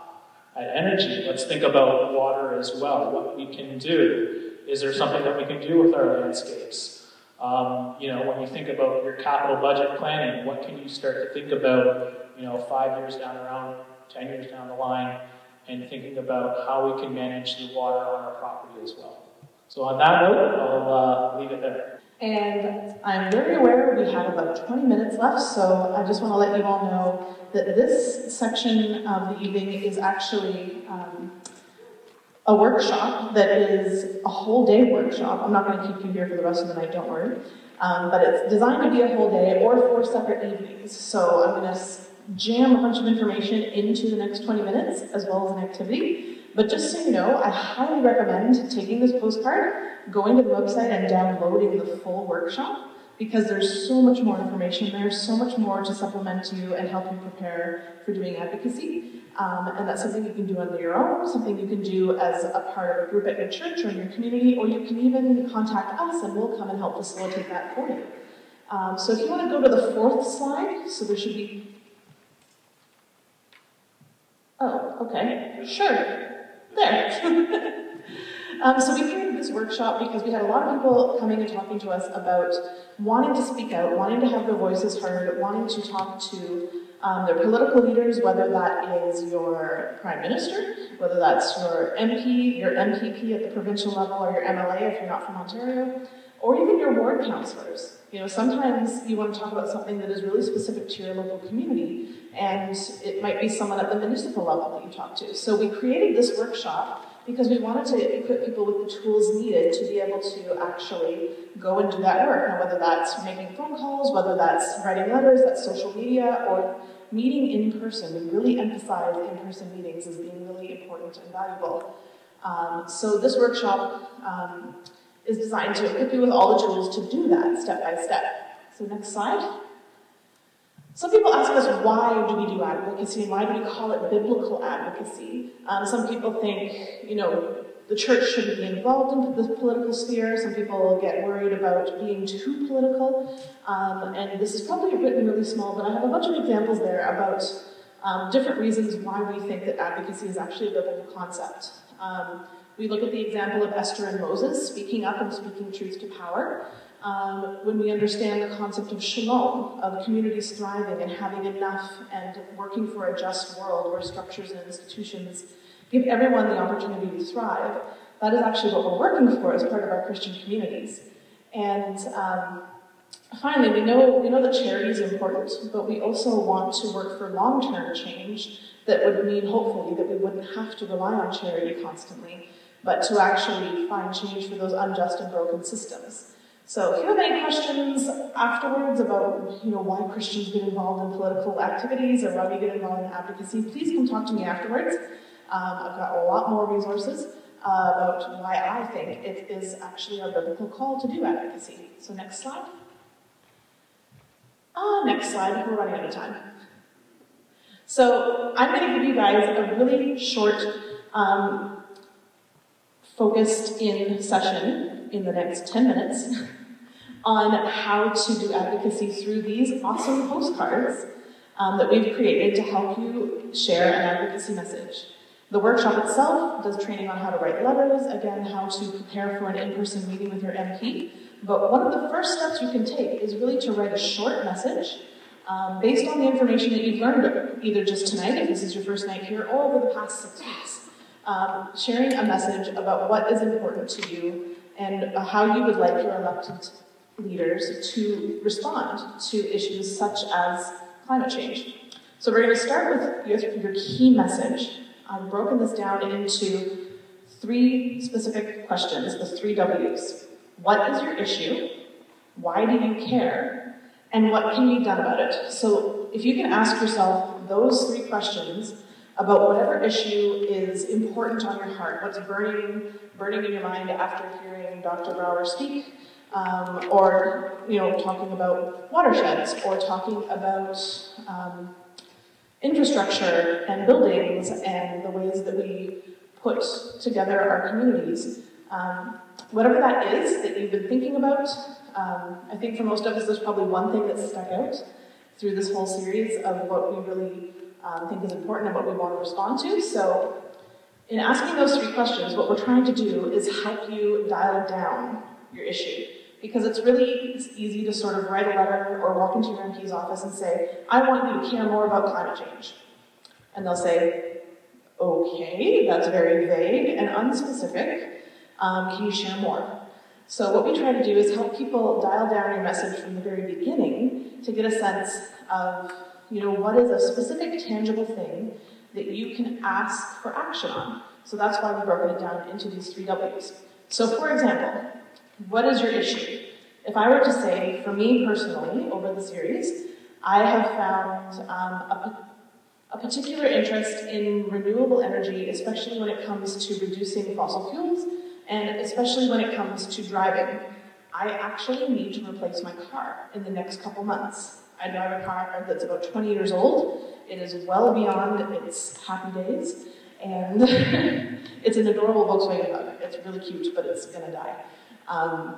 at energy. Let's think about water as well, what we can do. Is there something that we can do with our landscapes? Um, you know, when you think about your capital budget planning, what can you start to think about, you know, five years down the around, 10 years down the line, and thinking about how we can manage the water on our property as well. So on that note, I'll uh, leave it there. And I'm very aware we have about 20 minutes left, so I just want to let you all know that this section of the evening is actually um, a workshop that is a whole day workshop. I'm not going to keep you here for the rest of the night, don't worry. Um, but it's designed to be a whole day or four separate evenings. So I'm going to jam a bunch of information into the next 20 minutes as well as an activity. But just so you know, I highly recommend taking this postcard, going to the website and downloading the full workshop because there's so much more information there's so much more to supplement you and help you prepare for doing advocacy. Um, and that's something you can do on your own, something you can do as a part of a group at your church or in your community, or you can even contact us and we'll come and help facilitate that for you. Um, so if you want to go to the fourth slide, so there should be. Oh, okay, sure. There. um, so we created this workshop because we had a lot of people coming and talking to us about wanting to speak out, wanting to have their voices heard, wanting to talk to um, their political leaders, whether that is your prime minister, whether that's your MP, your MPP at the provincial level, or your MLA if you're not from Ontario, or even your ward councillors. You know, sometimes you want to talk about something that is really specific to your local community, and it might be someone at the municipal level that you talk to. So we created this workshop because we wanted to equip people with the tools needed to be able to actually go and do that work. Now, whether that's making phone calls, whether that's writing letters, that's social media, or meeting in person. We really emphasize in-person meetings as being really important and valuable. Um, so this workshop um, is designed to equip you with all the tools to do that step by step. So next slide. Some people ask us why do we do advocacy why do we call it biblical advocacy? Um, some people think, you know, the church shouldn't be involved in the political sphere. Some people get worried about being too political. Um, and this is probably written really small, but I have a bunch of examples there about um, different reasons why we think that advocacy is actually a biblical concept. Um, we look at the example of Esther and Moses speaking up and speaking truth to power um, when we understand the concept of shalom, of communities thriving and having enough and working for a just world where structures and institutions give everyone the opportunity to thrive, that is actually what we're working for as part of our Christian communities. And um, finally, we know, we know that charity is important, but we also want to work for long-term change that would mean, hopefully, that we wouldn't have to rely on charity constantly, but to actually find change for those unjust and broken systems. So if you have any questions afterwards about you know, why Christians get involved in political activities or why we get involved in advocacy, please come talk to me afterwards. Um, I've got a lot more resources uh, about why I think it is actually our biblical call to do advocacy. So next slide. Ah, next slide, we're running out of time. So I'm going to give you guys a really short, um, focused in session in the next 10 minutes on how to do advocacy through these awesome postcards um, that we've created to help you share an advocacy message. The workshop itself does training on how to write letters, again, how to prepare for an in-person meeting with your MP. But one of the first steps you can take is really to write a short message um, based on the information that you've learned, either just tonight, if this is your first night here, or over the past six weeks. Um, sharing a message about what is important to you and how you would like your elected leaders to respond to issues such as climate change. So we're going to start with your, your key message. I've broken this down into three specific questions, the three W's. What is your issue? Why do you care? And what can be done about it? So if you can ask yourself those three questions about whatever issue is important on your heart, what's burning, burning in your mind after hearing Dr. Brouwer speak, um, or you know, talking about watersheds, or talking about um, infrastructure and buildings and the ways that we put together our communities. Um, whatever that is that you've been thinking about, um, I think for most of us there's probably one thing that's stuck out through this whole series of what we really um, think is important and what we want to respond to. So in asking those three questions, what we're trying to do is help you dial down your issue. Because it's really it's easy to sort of write a letter or walk into your MP's office and say, I want you to care more about climate change. And they'll say, okay, that's very vague and unspecific. Um, can you share more? So what we try to do is help people dial down your message from the very beginning to get a sense of, you know, what is a specific tangible thing that you can ask for action on. So that's why we've broken it down into these three W's. So for example, what is your issue? If I were to say, for me personally, over the series, I have found um, a, a particular interest in renewable energy, especially when it comes to reducing fossil fuels, and especially when it comes to driving. I actually need to replace my car in the next couple months. I drive a car that's about 20 years old. It is well beyond its happy days, and it's an adorable Volkswagen Bug. It's really cute, but it's gonna die. Um,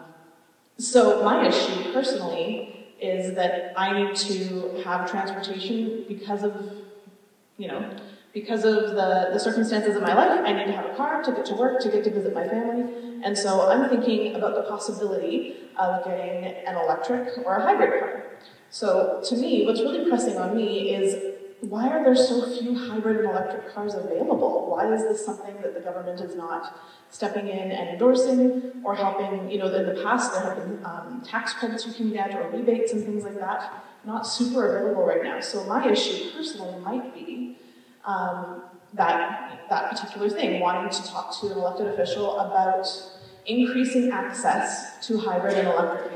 so my issue personally is that I need to have transportation because of, you know, because of the, the circumstances of my life, I need to have a car to get to work, to get to visit my family. And so I'm thinking about the possibility of getting an electric or a hybrid car. So to me, what's really pressing on me is why are there so few hybrid and electric cars available? Why is this something that the government is not stepping in and endorsing or helping? You know, in the past there have been um, tax credits you can get or rebates and things like that, not super available right now. So my issue personally might be um, that, that particular thing, wanting to talk to an elected official about increasing access to hybrid and electric.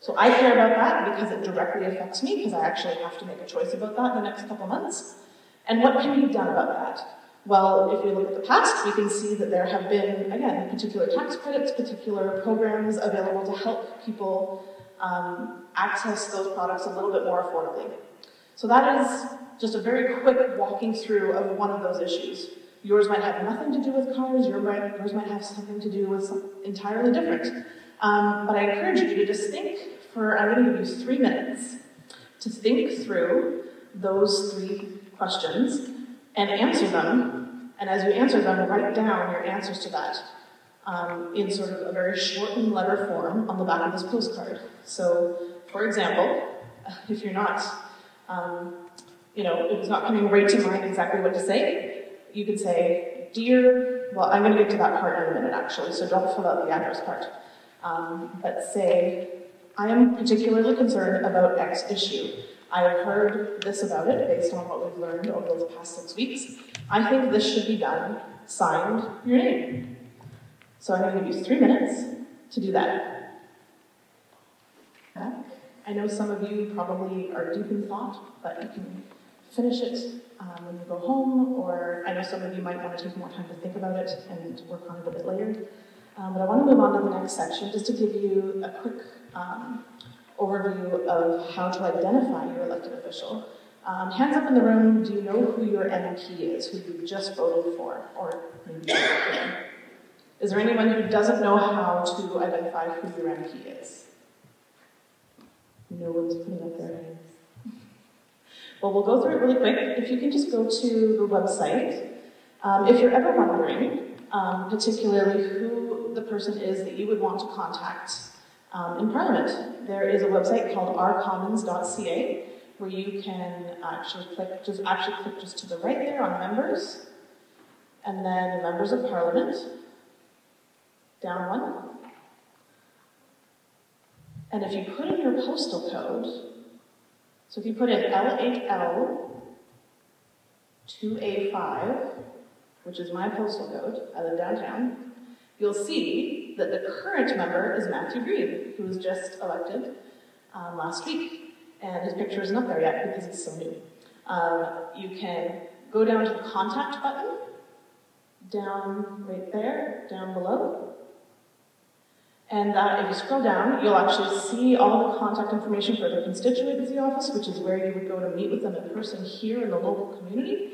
So I care about that because it directly affects me, because I actually have to make a choice about that in the next couple months. And what can be done about that? Well, if we look at the past, we can see that there have been, again, particular tax credits, particular programs available to help people um, access those products a little bit more affordably. So that is just a very quick walking through of one of those issues. Yours might have nothing to do with cars, yours might, yours might have something to do with something entirely different. Um, but I encourage you to just think for, I'm going to give you three minutes to think through those three questions and answer them. And as you answer them, write down your answers to that um, in sort of a very shortened letter form on the back of this postcard. So, for example, if you're not, um, you know, if it's not coming right to mind exactly what to say, you could say, Dear, well, I'm going to get to that part in a minute actually, so don't fill out the address part. Um, but say, I am particularly concerned about X issue. I have heard this about it based on what we've learned over the past six weeks. I think this should be done. Signed, your name. So I'm going to give you three minutes to do that. I know some of you probably are deep in thought, but you can finish it um, when you go home, or I know some of you might want to take more time to think about it and work on it a bit later. Um, but I want to move on to the next section just to give you a quick um, overview of how to identify your elected official. Um, hands up in the room, do you know who your MP is, who you just voted for, or? Is there anyone who doesn't know how to identify who your MP is? No one's putting up their hands. Well, we'll go through it really quick. If you can just go to the website. Um, if you're ever wondering, um, particularly who the person is that you would want to contact um, in Parliament, there is a website called ourcommons.ca where you can actually click, just actually click just to the right there on members, and then members of Parliament, down one. And if you put in your postal code, so if you put in L8L 2A5, which is my postal code, I live downtown, you'll see that the current member is Matthew Green, who was just elected um, last week. And his picture isn't up there yet because it's so new. Um, you can go down to the contact button, down right there, down below. And uh, if you scroll down, you'll actually see all the contact information for the constituency office, which is where you would go to meet with them in person here in the local community,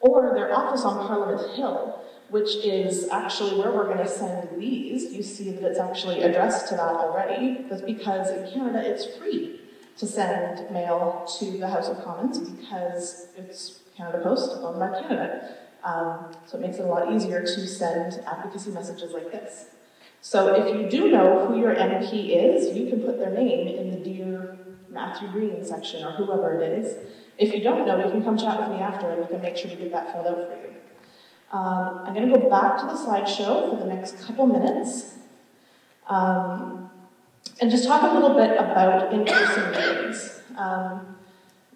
or their office on Parliament Hill, which is actually where we're going to send these. You see that it's actually addressed to that already. That's because in Canada it's free to send mail to the House of Commons because it's Canada Post owned by Canada. Um, so it makes it a lot easier to send advocacy messages like this. So if you do know who your MP is, you can put their name in the Dear Matthew Green section or whoever it is. If you don't know, you can come chat with me after and we can make sure to get that filled out for you. Um, I'm going to go back to the slideshow for the next couple minutes um, and just talk a little bit about in-person meetings. Um,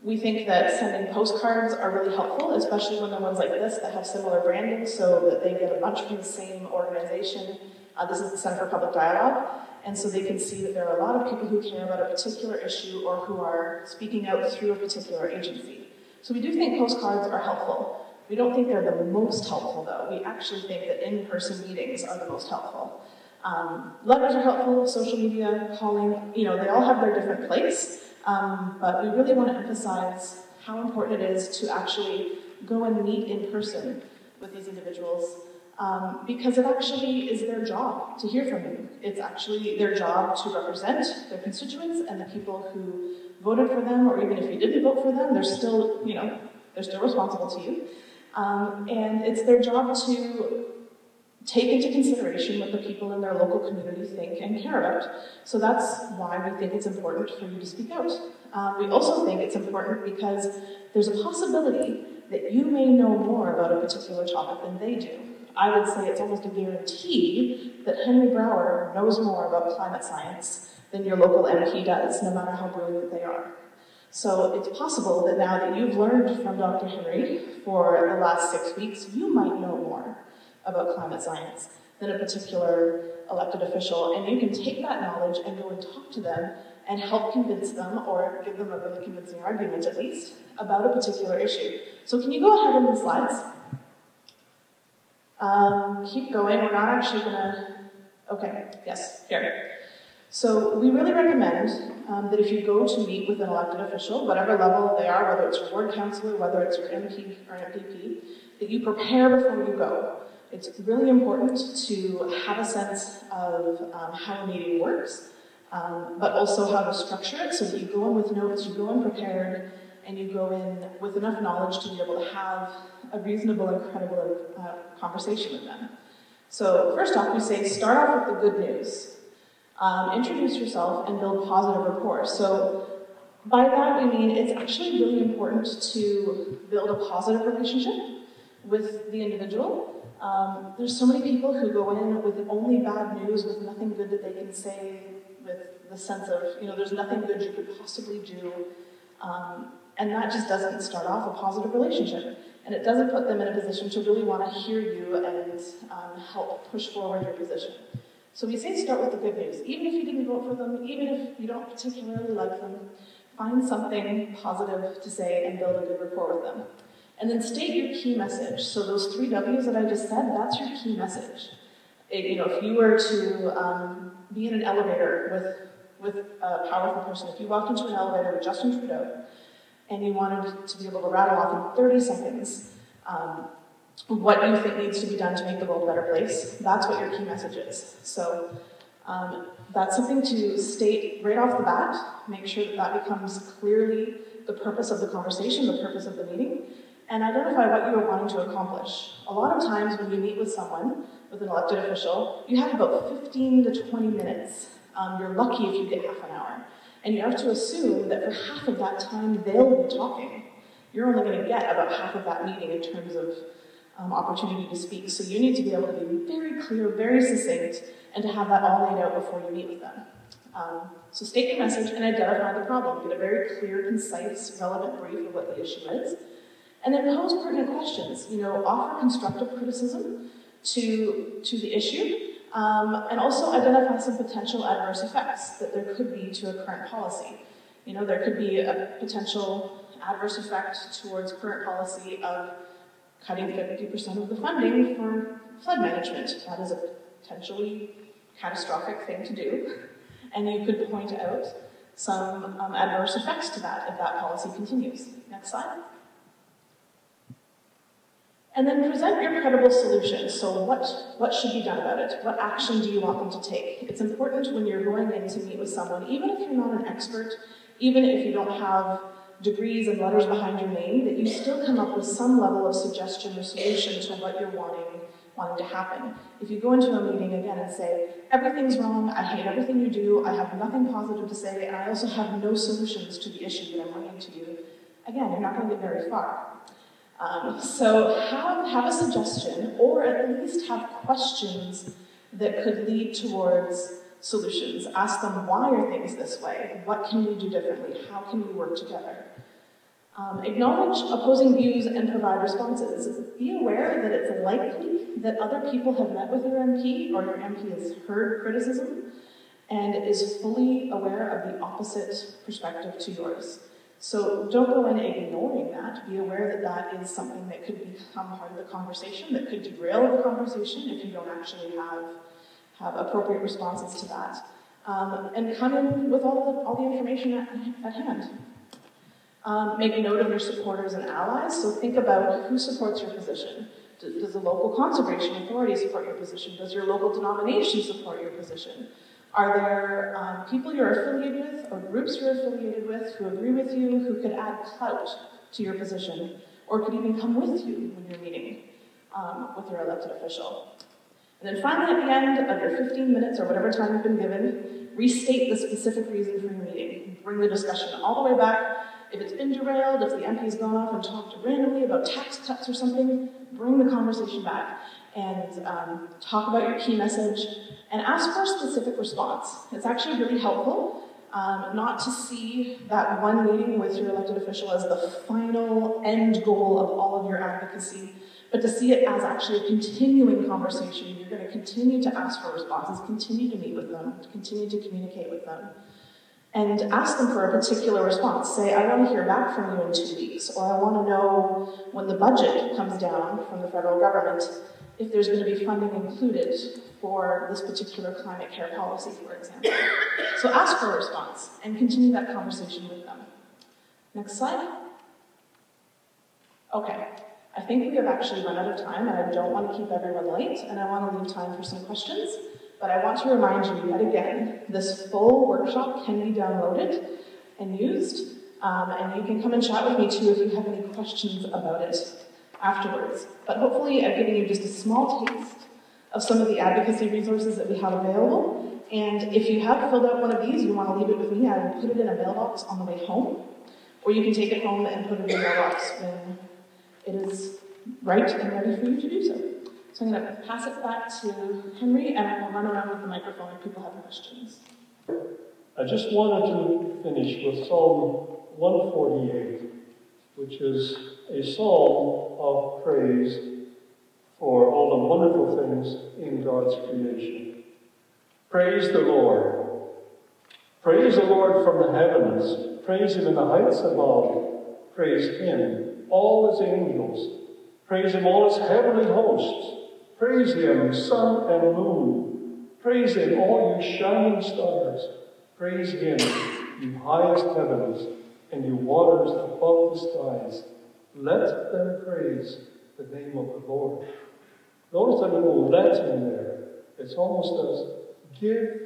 we think that sending postcards are really helpful, especially when they're ones like this that have similar branding so that they get a bunch from the same organization. Uh, this is the Center for Public Dialogue, and so they can see that there are a lot of people who care about a particular issue or who are speaking out through a particular agency. So we do think postcards are helpful. We don't think they're the most helpful, though. We actually think that in-person meetings are the most helpful. Um, letters are helpful, social media, calling, you know, they all have their different place, um, but we really want to emphasize how important it is to actually go and meet in person with these individuals um, because it actually is their job to hear from you. It's actually their job to represent their constituents and the people who voted for them, or even if you didn't vote for them, they're still, you know, they're still responsible to you. Um, and it's their job to take into consideration what the people in their local community think and care about. So that's why we think it's important for you to speak out. Um, we also think it's important because there's a possibility that you may know more about a particular topic than they do. I would say it's almost a guarantee that Henry Brouwer knows more about climate science than your local MP does, no matter how brilliant they are. So it's possible that now that you've learned from Dr. Henry for the last six weeks, you might know more about climate science than a particular elected official, and you can take that knowledge and go and talk to them and help convince them, or give them a really convincing argument at least, about a particular issue. So can you go ahead in the slides? Um, keep going, we're not actually gonna, okay, yes, here. So we really recommend um, that if you go to meet with an elected official, whatever level they are, whether it's your ward councillor, whether it's your MP or MPP, that you prepare before you go. It's really important to have a sense of um, how a meeting works, um, but also how to structure it so that you go in with notes, you go in prepared, and you go in with enough knowledge to be able to have a reasonable and credible uh, conversation with them. So first off, we say start off with the good news. Um, introduce yourself and build positive rapport. So by that we mean it's actually really important to build a positive relationship with the individual. Um, there's so many people who go in with only bad news, with nothing good that they can say, with the sense of, you know, there's nothing good you could possibly do. Um, and that just doesn't start off a positive relationship. And it doesn't put them in a position to really want to hear you and um, help push forward your position. So we say start with the good news. Even if you didn't vote for them, even if you don't particularly like them, find something positive to say and build a good rapport with them. And then state your key message. So those three W's that I just said, that's your key message. It, you know, if you were to um, be in an elevator with with a powerful person. If you walked into an elevator with Justin Trudeau and you wanted to be able to rattle off in 30 seconds um, what you think needs to be done to make the world a better place, that's what your key message is. So um, that's something to state right off the bat, make sure that that becomes clearly the purpose of the conversation, the purpose of the meeting, and identify what you are wanting to accomplish. A lot of times when you meet with someone, with an elected official, you have about 15 to 20 minutes. Um, you're lucky if you get half an hour. And you have to assume that for half of that time, they'll be talking. You're only going to get about half of that meeting in terms of um, opportunity to speak. So you need to be able to be very clear, very succinct, and to have that all laid out before you meet with them. Um, so state your message and identify the problem. Get a very clear, concise, relevant brief of what the issue is. And then pose pertinent questions. You know, offer constructive criticism to, to the issue, um, and also identify some potential adverse effects that there could be to a current policy. You know, there could be a potential adverse effect towards current policy of cutting 50% of the funding for flood management. That is a potentially catastrophic thing to do. And you could point out some um, adverse effects to that if that policy continues. Next slide. And then present your credible solution. So what, what should be done about it? What action do you want them to take? It's important when you're going in to meet with someone, even if you're not an expert, even if you don't have degrees and letters behind your name, that you still come up with some level of suggestion or solution to what you're wanting, wanting to happen. If you go into a meeting again and say, everything's wrong, I hate everything you do, I have nothing positive to say, and I also have no solutions to the issue that I'm bringing to you, again, you're not going to get very far. Um, so have, have a suggestion, or at least have questions that could lead towards solutions. Ask them, why are things this way? What can we do differently? How can we work together? Um, acknowledge opposing views and provide responses. Be aware that it's likely that other people have met with your MP or your MP has heard criticism and is fully aware of the opposite perspective to yours. So don't go in ignoring that. Be aware that that is something that could become part of the conversation, that could derail the conversation if you don't actually have, have appropriate responses to that. Um, and come in with all the, all the information at, at hand. Um, make note of your supporters and allies. So think about who supports your position. Does the local conservation authority support your position? Does your local denomination support your position? Are there um, people you're affiliated with or groups you're affiliated with who agree with you, who could add clout to your position, or could even come with you when you're meeting um, with your elected official? And then finally, at the end of your 15 minutes or whatever time you've been given, restate the specific reason for your meeting. Bring the discussion all the way back. If it's been derailed, if the MP's gone off and talked randomly about tax cuts or something, bring the conversation back and um, talk about your key message and ask for a specific response. It's actually really helpful um, not to see that one meeting with your elected official as the final end goal of all of your advocacy, but to see it as actually a continuing conversation. You're going to continue to ask for responses, continue to meet with them, continue to communicate with them, and ask them for a particular response. Say, I want to hear back from you in two weeks, or I want to know when the budget comes down from the federal government if there's going to be funding included for this particular climate care policy, for example. So ask for a response and continue that conversation with them. Next slide. Okay, I think we have actually run out of time and I don't want to keep everyone late and I want to leave time for some questions. But I want to remind you yet again, this full workshop can be downloaded and used. Um, and you can come and chat with me too if you have any questions about it afterwards. But hopefully I've given you just a small taste of some of the advocacy resources that we have available. And if you have filled out one of these, you want to leave it with me, I will put it in a mailbox on the way home. Or you can take it home and put it in a mailbox when it is right and ready for you to do so. So I'm going to pass it back to Henry, and I will run around with the microphone if people have questions. I just wanted to finish with Psalm 148, which is a psalm of praise for all the wonderful things in God's creation. Praise the Lord. Praise the Lord from the heavens. Praise Him in the heights above. Praise Him, all His angels. Praise Him, all His heavenly hosts. Praise Him, sun and moon. Praise Him, all you shining stars. Praise him, you highest heavens, and you waters above the skies. Let them praise the name of the Lord. Notice that little let in there. It's almost as give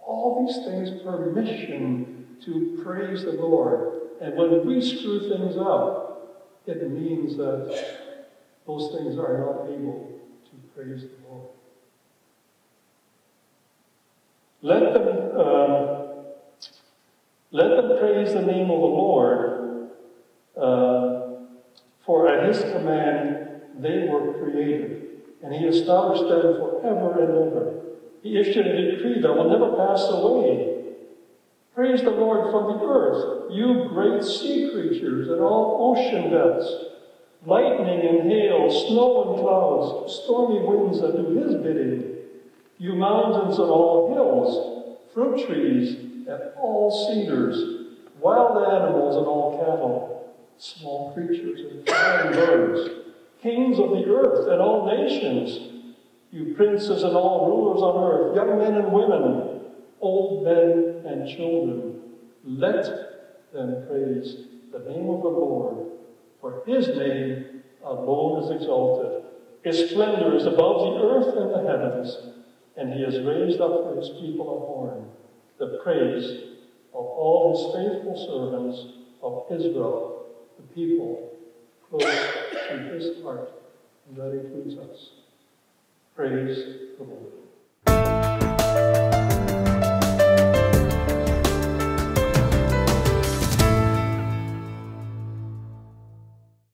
all these things permission to praise the Lord. And when we screw things up, it means that those things are not able to praise the Lord. Let them, um, let them praise the name of the Lord, uh, for at his command they were created, and he established them forever and ever. He issued a decree that will never pass away. Praise the Lord from the earth, you great sea creatures and all ocean depths, lightning and hail, snow and clouds, stormy winds that do his bidding, you mountains and all hills, fruit trees and all cedars, wild animals and all cattle, small creatures and flying birds, kings of the earth and all nations, you princes and all rulers on earth, young men and women, old men and children, let them praise the name of the Lord, for his name alone is exalted. His splendor is above the earth and the heavens, and he has raised up for his people a horn, the praise of all his faithful servants of Israel, the people close to his heart, and that includes us. Praise the Lord.